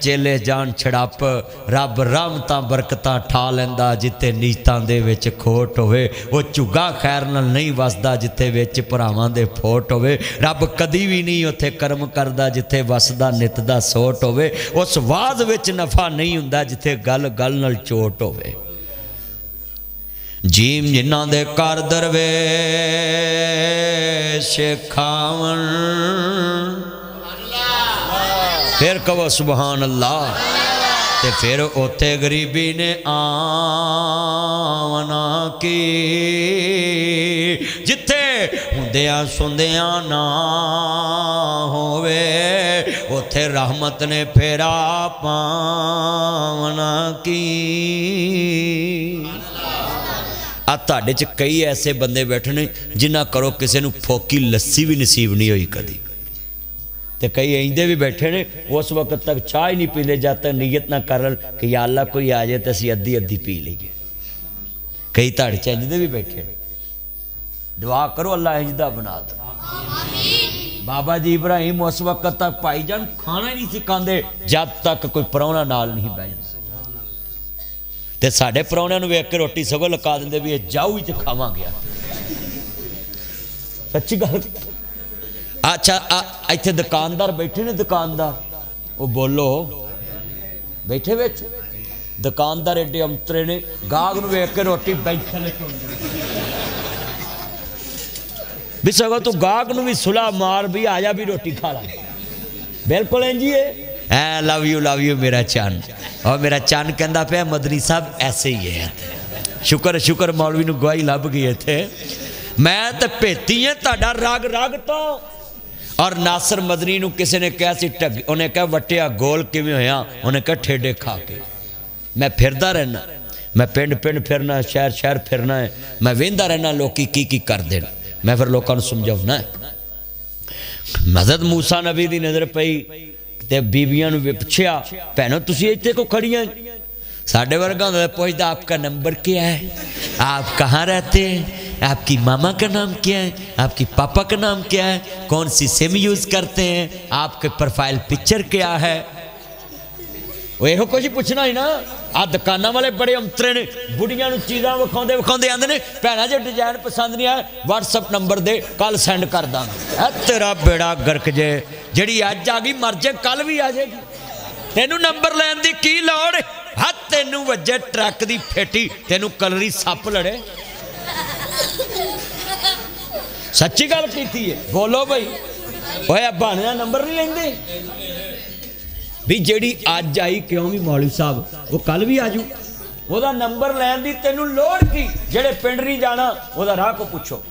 ਚੇਲੇ ਜਾਣ ਛੜਾਪ, ਰੱਬ ਰਹਿਮਤਾਂ ਬਰਕਤਾਂ ਠਾ ਲੈਂਦਾ ਜਿੱਥੇ ਨੀਤਾਂ ਦੇ ਵਿੱਚ ਖੋਟ ਹੋਵੇ, ਉਹ ਝੁੱਗਾ ਖੈਰ ਨਾਲ ਨਹੀਂ ਵਸਦਾ ਜਿੱਥੇ ਵਿੱਚ ਭਰਾਵਾਂ ਦੇ ਫੋਟ ਹੋਵੇ। ਰੱਬ ਕਦੀ ਵੀ ਨਹੀਂ ਉੱਥੇ ਕਰਮ ਕਰਦਾ ਜਿੱਥੇ ਵਸਦਾ ਨਿਤ ਦਾ ਸੋਟ ਹੋਵੇ। ਉਸ ਵਾਦ ਵਿੱਚ ਨਫਾ ਨਹੀਂ ਹੁੰਦਾ ਜਿੱਥੇ ਗੱਲ ਗੱਲ ਨਾਲ ਚੋਟ ਹੋਵੇ। ਜੀਮ ਜਿਨ੍ਹਾਂ ਦੇ ਕਰ ਦਰਵੇ ਖਾਵਣ ਫਿਰ ਕਹੋ ਸੁਭਾਨ ਅੱਲਾ ਤੇ ਫਿਰ ਉੱਥੇ ਗਰੀਬੀ ਨੇ ਆਵਨਾ ਕੀ ਜਿੱਥੇ ਹੁੰਦਿਆਂ ਸੁੰਦਿਆਂ ਨਾ ਹੋਵੇ ਉੱਥੇ ਰਹਿਮਤ ਨੇ ਫੇਰਾ ਪਾਵਨਾ ਕੀ ਆ ਤੁਹਾਡੇ ਚ ਕਈ ਐਸੇ ਬੰਦੇ ਬੈਠੇ ਨੇ ਜਿਨ੍ਹਾਂ ਕਰੋ ਕਿਸੇ ਨੂੰ ਫੋਕੀ ਲੱਸੀ ਵੀ ਨਸੀਬ ਨਹੀਂ ਹੋਈ ਕਦੀ ਤੇ ਕਈ ਇੰਦੇ ਵੀ ਬੈਠੇ ਨੇ, ਉਸ ਵਕਤ ਤੱਕ ਚਾਹ ਹੀ ਨਹੀਂ ਪੀਂਦੇ, ਜਦ ਤੱਕ ਨੀਅਤ ਨਾ ਕਰਨ ਕਿ ਯਾ ਅੱਲਾ ਕੋਈ ਆ ਜਾਏ ਤੇ ਅਸੀਂ ਅੱਧੀ ਅੱਧੀ ਪੀ ਲਈਏ। ਕਈ ਧੜ ਚ ਇੰਜ ਦੇ ਵੀ ਬੈਠੇ ਨੇ। ਦੁਆ ਕਰੋ ਅੱਲਾ ਇੰਜ ਦਾ ਬਣਾ ਦੇ। ਬਾਬਾ ਜੀ ਇਬਰਾਹੀਮ ਉਸ ਵਕਤ ਤੱਕ ਭਾਈਜਾਨ ਖਾਣਾ ਹੀ ਨਹੀਂ ਸੀ ਜਦ ਤੱਕ ਕੋਈ ਪਰੌਣਾ ਨਾਲ ਨਹੀਂ ਬਹਿ ਜਾਂਦਾ। ਤੇ ਸਾਡੇ ਪਰੌਣਿਆਂ ਨੂੰ ਵੇਖ ਕੇ ਰੋਟੀ ਸਗੋਂ ਲਗਾ ਦਿੰਦੇ ਵੀ ਇਹ ਜਾਊ ਹੀ ਤੇ ਖਾਵਾਂਗੇ ਸੱਚੀ ਗੱਲ। ਅੱਛਾ ਇੱਥੇ ਦੁਕਾਨਦਾਰ ਬੈਠੇ ਨੇ, ਦੁਕਾਨਦਾਰ। ਉਹ ਬੋਲੋ, ਬੈਠੇ ਵਿੱਚ? ਦੁਕਾਨਦਾਰ ਏਡੇ ਅੰਤਰੇ ਨੇ, ਗਾਹਕ ਨੂੰ ਵੇਖ ਕੇ ਰੋਟੀ ਬੈਠੇ ਨੇ। ਵੀ ਸਗੋਂ ਤੂੰ ਗਾਹਕ ਨੂੰ ਵੀ ਸੁਲਾ ਮਾਰ, ਵੀ ਆ ਜਾ ਵੀ ਰੋਟੀ ਖਾ ਲੈ। ਬਿਲਕੁਲ ਇੰਜ ਹੈ ਐ ਲਵ ਯੂ ਲਵ ਯੂ ਮੇਰਾ ਚੰਨ। ਔਰ ਮੇਰਾ ਚੰਨ ਕਹਿੰਦਾ ਪਿਆ, ਮਦਨੀ ਸਾਹਿਬ, ਐਸੇ ਹੀ ਹੈ ਸ਼ੁਕਰ ਸ਼ੁਕਰ, ਮੌਲਵੀ ਨੂੰ ਗਵਾਹੀ ਲੱਭ ਗਈ ਇੱਥੇ। ਮੈਂ ਤੇ ਭੇਤੀ ਹਾਂ ਤੁਹਾਡਾ ਰਗ ਰਗ ਤੋਂ ਔਰ ਨਾਸਰ ਮਦਨੀ ਨੂੰ ਕਿਸੇ ਨੇ ਕਿਹਾ ਸੀ, ਢੱਗ ਉਹਨੇ ਕਿਹਾ, ਵਟਿਆ ਗੋਲ ਕਿਵੇਂ ਹੋਇਆ? ਉਹਨੇ ਕਿਹਾ, ਠੇਡੇ ਖਾ ਕੇ। ਮੈਂ ਫਿਰਦਾ ਰਹਿਣਾ ਮੈਂ ਪਿੰਡ ਪਿੰਡ ਫਿਰਨਾ ਸ਼ਹਿਰ ਸ਼ਹਿਰ ਫਿਰਨਾ ਮੈਂ ਵੇਂਦਾ ਰਹਿਣਾ ਲੋਕੀ ਕੀ ਕੀ ਕਰਦੇ ਨੇ? ਮੈਂ ਫਿਰ ਲੋਕਾਂ ਨੂੰ ਸਮਝਾਉਣਾ ਹੈ। ਮਦਦ موسی ਨਬੀ ਦੀ ਨਜ਼ਰ ਪਈ ਤੇ ਬੀਬੀਆਂ ਨੂੰ ਵਿਪਛਿਆ ਭੈਣੋ, ਤੁਸੀਂ ਇੱਥੇ ਕੋ ਖੜੀਆਂ? ਸਾਡੇ ਵਰਗਾ ਹੁੰਦਾ ਪੁੱਛਦਾ, ਆਪਕਾ ਨੰਬਰ ਕੀ ਹੈ? ਆਪ ਕਹਾਂ ਰਹਤੇ? ਹੈ आपकी मामा का नाम क्या है आपकी पापा का नाम क्या है कौन सी सिम यूज़ करते हैं आपके प्रोफाइल पिक्चर क्या है ਉਹ ਇਹੋ ਕੁਝ ਪੁੱਛਣਾ ਹੀ ਨਾ ਆ ਦੁਕਾਨਾਂ ਵਾਲੇ ਬੜੇ ਅੰਤਰੇ ਨੇ ਬੁੜੀਆਂ ਨੂੰ ਚੀਜ਼ਾਂ ਵਿਖਾਉਂਦੇ ਵਿਖਾਉਂਦੇ ਆਂਦੇ ਨੇ ਭੈਣਾ ਜੇ ਡਿਜ਼ਾਈਨ ਪਸੰਦ ਨਹੀਂ ਆਇਆ WhatsApp ਨੰਬਰ ਦੇ ਕੱਲ ਸੈਂਡ ਕਰ ਦਾਂਗੇ ਐ ਤੇਰਾ ਬੇੜਾ ਗਰਕ ਜੇ ਜਿਹੜੀ ਅੱਜ ਆ ਗਈ ਮਰ ਜੇ ਕੱਲ ਵੀ ਆ ਜਾਏਗੀ ਤੈਨੂੰ ਨੰਬਰ ਲੈਣ ਦੀ ਕੀ ਲੋੜ ਹੱਥ ਤੈਨੂੰ ਵੱਜੇ ਟਰੱਕ ਦੀ ਫੇਟੀ ਤੈਨੂੰ ਕਲਰੀ ਸੱਪ ਲੜੇ ਸੱਚੀ ਗੱਲ ਕੀਤੀ ਹੈ ਬੋਲੋ ਭਾਈ ਓਏ ਅੱਬਾ ਨੇ ਨੰਬਰ ਨਹੀਂ ਲੈਂਦੇ? ਵੀ ਜਿਹੜੀ ਅੱਜ ਆਈ ਕਿਉਂ ਵੀ ਮੌਲਵੀ ਸਾਹਿਬ, ਉਹ ਕੱਲ ਵੀ ਆਜੂ। ਉਹਦਾ ਨੰਬਰ ਲੈਣ ਦੀ ਤੈਨੂੰ ਲੋੜ ਕੀ? ਜਿਹੜੇ ਪਿੰਡ ਨਹੀਂ ਜਾਣਾ, ਉਹਦਾ ਰਾਹ ਕੋ ਪੁੱਛੋ।